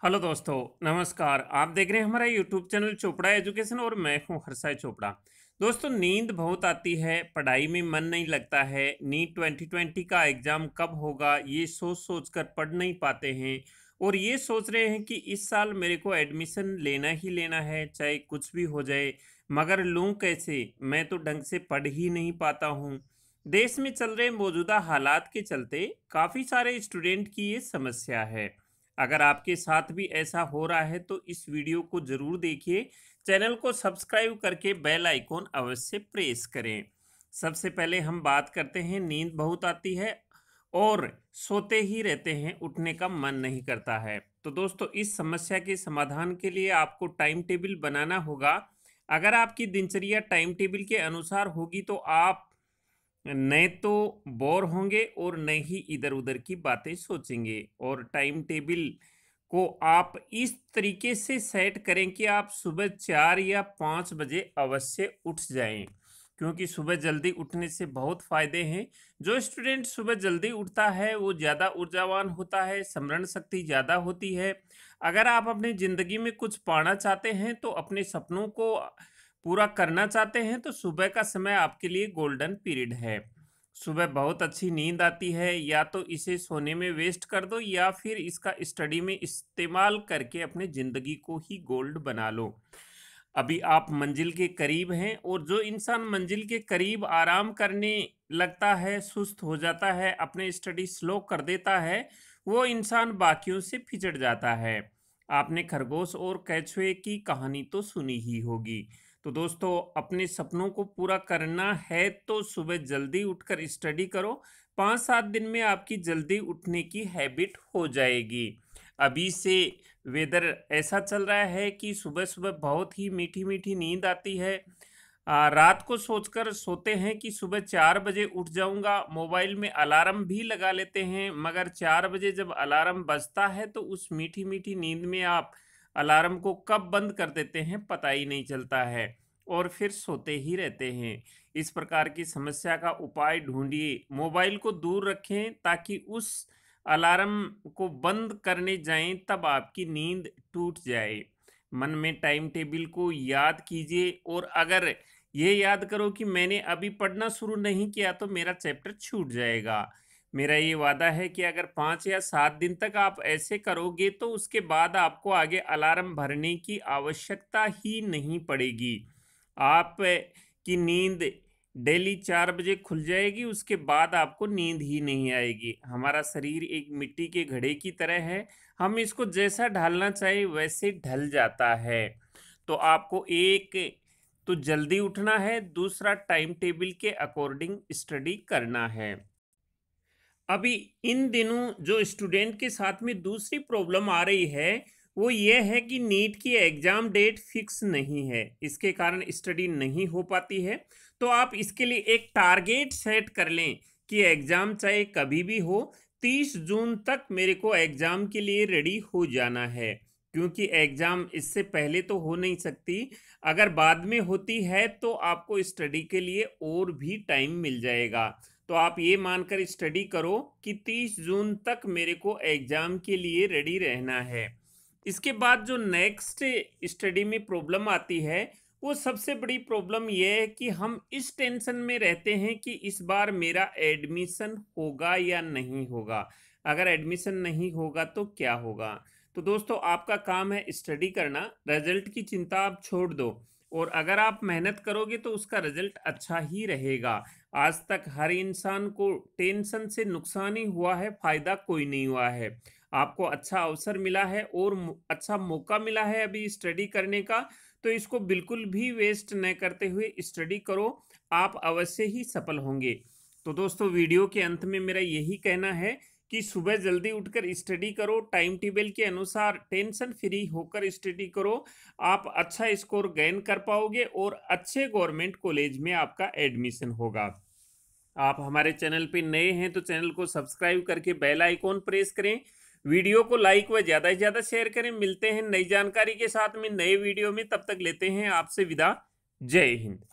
Hello दोस्तों, नमस्कार। आप देख रहे हैं हमारा यूट्यूब चैनल चोपड़ा एजुकेशन और मैं हूँ हर्षाय चोपड़ा। दोस्तों, नींद बहुत आती है, पढ़ाई में मन नहीं लगता है, नीट 2020 का एग्ज़ाम कब होगा, ये सोच सोच कर पढ़ नहीं पाते हैं और ये सोच रहे हैं कि इस साल मेरे को एडमिशन लेना ही लेना है, चाहे कुछ भी हो जाए, मगर लूँ कैसे? मैं तो ढंग से पढ़ ही नहीं पाता हूँ। देश में चल रहे मौजूदा हालात के चलते काफ़ी सारे स्टूडेंट की ये समस्या है। अगर आपके साथ भी ऐसा हो रहा है तो इस वीडियो को ज़रूर देखिए। चैनल को सब्सक्राइब करके बेल आइकॉन अवश्य प्रेस करें। सबसे पहले हम बात करते हैं, नींद बहुत आती है और सोते ही रहते हैं, उठने का मन नहीं करता है। तो दोस्तों, इस समस्या के समाधान के लिए आपको टाइम टेबल बनाना होगा। अगर आपकी दिनचर्या टाइम टेबल के अनुसार होगी तो आप न तो बोर होंगे और न ही इधर उधर की बातें सोचेंगे। और टाइम टेबल को आप इस तरीके से सेट करें कि आप सुबह चार या पाँच बजे अवश्य उठ जाएँ, क्योंकि सुबह जल्दी उठने से बहुत फ़ायदे हैं। जो स्टूडेंट सुबह जल्दी उठता है, वो ज़्यादा ऊर्जावान होता है, स्मरण शक्ति ज़्यादा होती है। अगर आप अपनी ज़िंदगी में कुछ पाना चाहते हैं तो अपने सपनों को पूरा करना चाहते हैं तो सुबह का समय आपके लिए गोल्डन पीरियड है। सुबह बहुत अच्छी नींद आती है, या तो इसे सोने में वेस्ट कर दो, या फिर इसका स्टडी में इस्तेमाल करके अपने ज़िंदगी को ही गोल्ड बना लो। अभी आप मंजिल के करीब हैं, और जो इंसान मंजिल के करीब आराम करने लगता है, सुस्त हो जाता है, अपने स्टडी स्लो कर देता है, वो इंसान बाकियों से फिचड़ जाता है। आपने खरगोश और कैचुए की कहानी तो सुनी ही होगी। तो दोस्तों अपने सपनों को पूरा करना है तो सुबह जल्दी उठकर स्टडी करो। पाँच सात दिन में आपकी जल्दी उठने की हैबिट हो जाएगी। अभी से वेदर ऐसा चल रहा है कि सुबह सुबह बहुत ही मीठी मीठी नींद आती है। आ, रात को सोचकर सोते हैं कि सुबह चार बजे उठ जाऊँगा। मोबाइल में अलार्म भी लगा लेते हैं मगर चार बजे जब अलार्म बजता है तो उस मीठी मीठी नींद में आप अलार्म को कब बंद कर देते हैं, पता ही नहीं चलता है और फिर सोते ही रहते हैं। इस प्रकार की समस्या का उपाय ढूंढिए। मोबाइल को दूर रखें ताकि उस अलार्म को बंद करने जाएँ, तब आपकी नींद टूट जाए। मन में टाइम टेबल को याद कीजिए और अगर ये याद करो कि मैंने अभी पढ़ना शुरू नहीं किया तो मेरा चैप्टर छूट जाएगा। मेरा ये वादा है कि अगर पाँच या सात दिन तक आप ऐसे करोगे तो उसके बाद आपको आगे अलार्म भरने की आवश्यकता ही नहीं पड़ेगी। आप की नींद डेली चार बजे खुल जाएगी, उसके बाद आपको नींद ही नहीं आएगी। हमारा शरीर एक मिट्टी के घड़े की तरह है, हम इसको जैसा ढालना चाहे वैसे ढल जाता है। तो आपको एक तो जल्दी उठना है, दूसरा टाइम टेबल के अकॉर्डिंग स्टडी करना है। अभी इन दिनों जो स्टूडेंट के साथ में दूसरी प्रॉब्लम आ रही है, वो ये है कि नीट की एग्ज़ाम डेट फिक्स नहीं है। इसके कारण स्टडी नहीं हो पाती है। तो आप इसके लिए एक टारगेट सेट कर लें कि एग्ज़ाम चाहे कभी भी हो, तीस जून तक मेरे को एग्ज़ाम के लिए रेडी हो जाना है। क्योंकि एग्ज़ाम इससे पहले तो हो नहीं सकती। अगर बाद में होती है तो आपको स्टडी के लिए और भी टाइम मिल जाएगा। तो आप ये मानकर स्टडी करो कि 30 जून तक मेरे को एग्ज़ाम के लिए रेडी रहना है। इसके बाद जो नेक्स्ट स्टडी में प्रॉब्लम आती है, वो सबसे बड़ी प्रॉब्लम ये है कि हम इस टेंशन में रहते हैं कि इस बार मेरा एडमिशन होगा या नहीं होगा। अगर एडमिशन नहीं होगा तो क्या होगा? तो दोस्तों, आपका काम है स्टडी करना। रिज़ल्ट की चिंता आप छोड़ दो। और अगर आप मेहनत करोगे तो उसका रिज़ल्ट अच्छा ही रहेगा। आज तक हर इंसान को टेंशन से नुकसान ही हुआ है, फ़ायदा कोई नहीं हुआ है। आपको अच्छा अवसर मिला है और अच्छा मौका मिला है अभी स्टडी करने का तो इसको बिल्कुल भी वेस्ट न करते हुए स्टडी करो, आप अवश्य ही सफल होंगे। तो दोस्तों, वीडियो के अंत में मेरा यही कहना है कि सुबह जल्दी उठकर स्टडी करो, टाइम टेबल के अनुसार टेंशन फ्री होकर स्टडी करो। आप अच्छा स्कोर गेन कर पाओगे और अच्छे गवर्नमेंट कॉलेज में आपका एडमिशन होगा। आप हमारे चैनल पे नए हैं तो चैनल को सब्सक्राइब करके बेल आइकॉन प्रेस करें। वीडियो को लाइक व ज़्यादा से ज़्यादा शेयर करें। मिलते हैं नई जानकारी के साथ में नए वीडियो में। तब तक लेते हैं आपसे विदा। जय हिंद।